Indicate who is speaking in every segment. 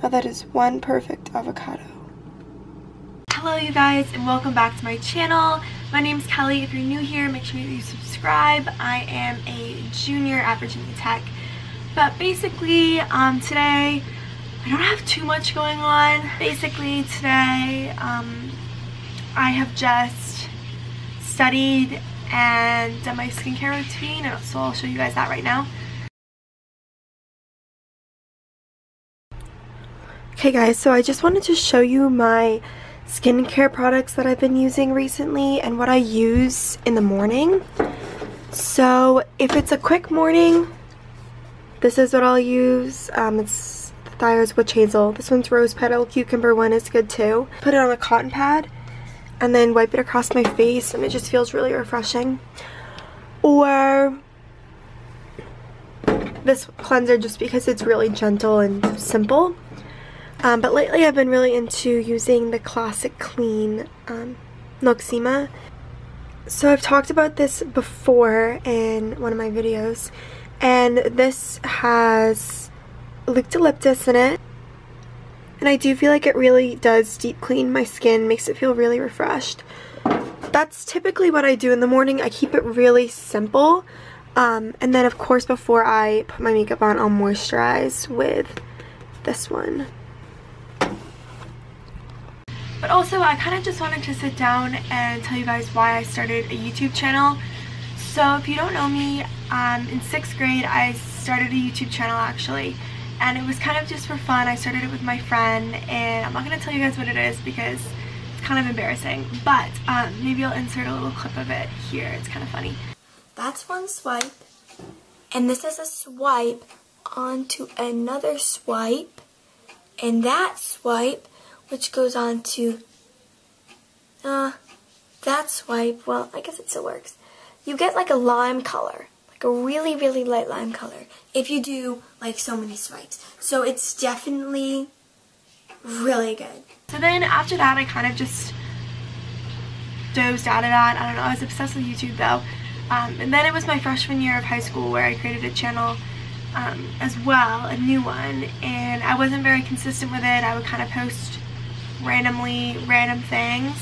Speaker 1: Now that is one perfect avocado. Hello you guys and welcome back to my channel. My name is Kelly. If you're new here, make sure you subscribe. I am a junior at Virginia Tech. But basically, um, today, I don't have too much going on. Basically, today, um, I have just studied and done my skincare routine, so I'll show you guys that right now. Okay guys, so I just wanted to show you my skincare products that I've been using recently and what I use in the morning. So if it's a quick morning, this is what I'll use. Um, it's Thayer's Witch Hazel. This one's Rose Petal Cucumber one is good too. Put it on a cotton pad and then wipe it across my face and it just feels really refreshing. Or this cleanser just because it's really gentle and simple. Um, but lately I've been really into using the Classic Clean um, Noxzema. So I've talked about this before in one of my videos. And this has eucalyptus in it. And I do feel like it really does deep clean my skin, makes it feel really refreshed. That's typically what I do in the morning. I keep it really simple. Um, and then of course before I put my makeup on, I'll moisturize with this one. But also, I kind of just wanted to sit down and tell you guys why I started a YouTube channel. So if you don't know me, um, in 6th grade I started a YouTube channel actually. And it was kind of just for fun. I started it with my friend and I'm not going to tell you guys what it is because it's kind of embarrassing. But um, maybe I'll insert a little clip of it here. It's kind of funny. That's one swipe. And this is a swipe onto another swipe. And that swipe which goes on to uh, that swipe. Well, I guess it still works. You get like a lime color, like a really, really light lime color if you do like so many swipes. So it's definitely really good. So then after that, I kind of just dozed out of that. I don't know, I was obsessed with YouTube though. Um, and then it was my freshman year of high school where I created a channel um, as well, a new one, and I wasn't very consistent with it. I would kind of post randomly random things.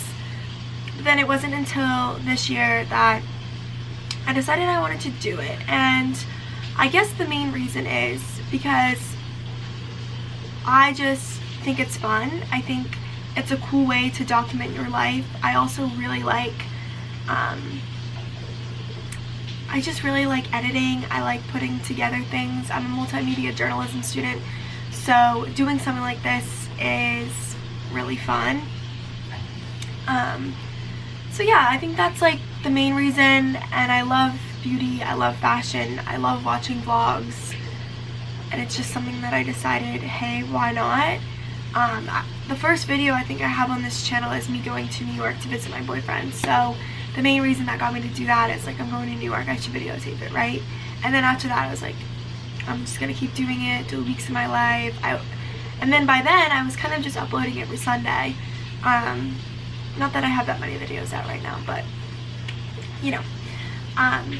Speaker 1: But then it wasn't until this year that I decided I wanted to do it. And I guess the main reason is because I just think it's fun. I think it's a cool way to document your life. I also really like, um, I just really like editing. I like putting together things. I'm a multimedia journalism student. So doing something like this is really fun. Um, so yeah, I think that's like the main reason and I love beauty, I love fashion, I love watching vlogs and it's just something that I decided, hey, why not? Um, the first video I think I have on this channel is me going to New York to visit my boyfriend. So the main reason that got me to do that is like I'm going to New York, I should videotape it, right? And then after that I was like, I'm just gonna keep doing it, do weeks of my life. I and then by then, I was kind of just uploading every Sunday. Um, not that I have that many videos out right now, but, you know. Um,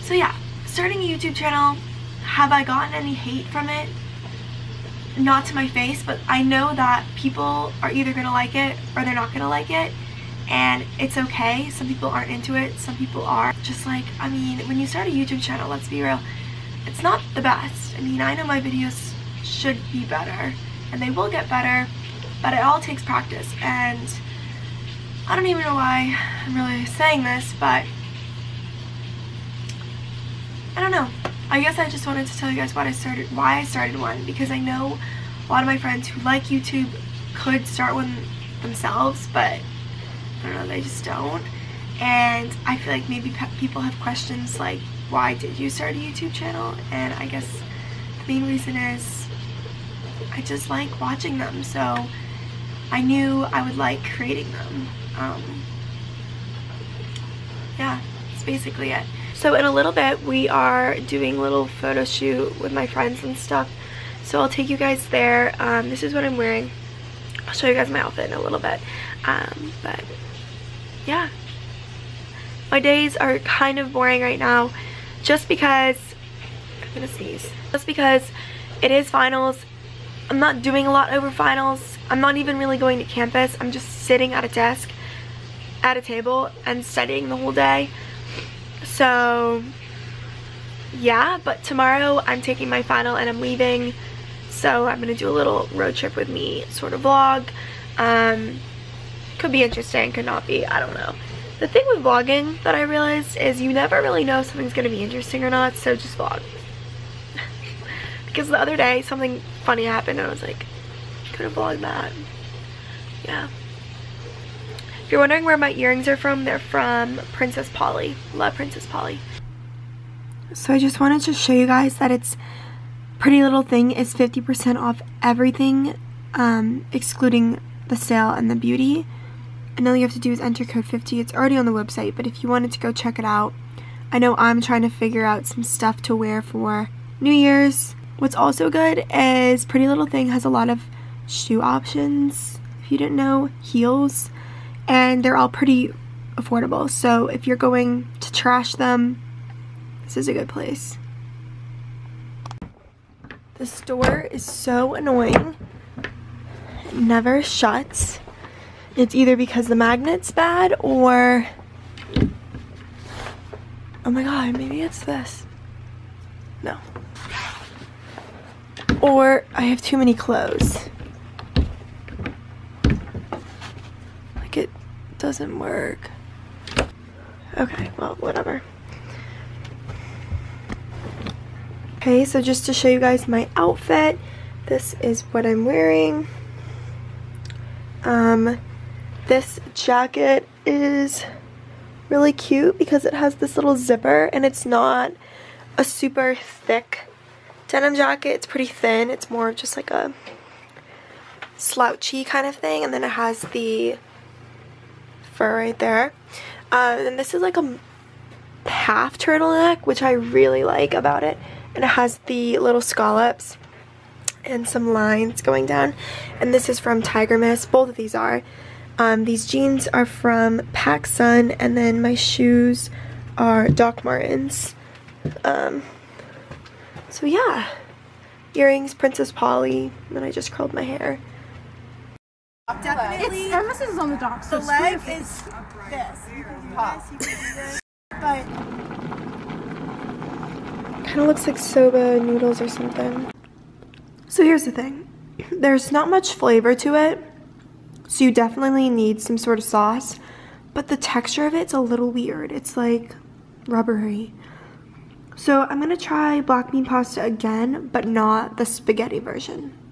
Speaker 1: so yeah, starting a YouTube channel, have I gotten any hate from it? Not to my face, but I know that people are either going to like it or they're not going to like it. And it's okay. Some people aren't into it. Some people are. Just like, I mean, when you start a YouTube channel, let's be real, it's not the best. I mean, I know my videos should be better and they will get better, but it all takes practice. And I don't even know why I'm really saying this, but I don't know. I guess I just wanted to tell you guys what I started, why I started one, because I know a lot of my friends who like YouTube could start one themselves, but I don't know, they just don't. And I feel like maybe people have questions like, why did you start a YouTube channel? And I guess the main reason is I just like watching them so I knew I would like creating them. Um, yeah, that's basically it. So in a little bit we are doing little photo shoot with my friends and stuff. So I'll take you guys there. Um, this is what I'm wearing. I'll show you guys my outfit in a little bit. Um, but yeah. My days are kind of boring right now just because I'm gonna sneeze. Just because it is finals I'm not doing a lot over finals. I'm not even really going to campus. I'm just sitting at a desk at a table and studying the whole day. So yeah, but tomorrow I'm taking my final and I'm leaving. So I'm going to do a little road trip with me sort of vlog. Um, could be interesting, could not be, I don't know. The thing with vlogging that I realized is you never really know if something's going to be interesting or not, so just vlog. Because the other day something funny happened and I was like, could have vlogged that. Yeah. If you're wondering where my earrings are from, they're from Princess Polly. Love Princess Polly. So I just wanted to show you guys that it's Pretty Little Thing is 50% off everything, um, excluding the sale and the beauty. And all you have to do is enter code 50. It's already on the website, but if you wanted to go check it out, I know I'm trying to figure out some stuff to wear for New Year's. What's also good is Pretty Little Thing has a lot of shoe options. If you didn't know, heels. And they're all pretty affordable. So if you're going to trash them, this is a good place. The store is so annoying. It never shuts. It's either because the magnet's bad or... Oh my god, maybe it's this. No. Or I have too many clothes. Like it doesn't work. Okay, well, whatever. Okay, so just to show you guys my outfit, this is what I'm wearing. Um, this jacket is really cute because it has this little zipper and it's not a super thick denim jacket. It's pretty thin. It's more of just like a slouchy kind of thing. And then it has the fur right there. Uh, and this is like a half turtleneck, which I really like about it. And it has the little scallops and some lines going down. And this is from Tiger Mist. Both of these are. Um, these jeans are from PacSun, and then my shoes are Doc Martens. Um, so yeah, earrings, Princess Polly, and then I just curled my hair.
Speaker 2: Definitely. It's emphasis is on the dock. So
Speaker 3: the leg is this. Pop. but
Speaker 1: kind of looks like soba noodles or something. So here's the thing. There's not much flavor to it. So you definitely need some sort of sauce. But the texture of it's a little weird. It's like rubbery. So I'm to try black bean pasta again, but not the spaghetti version.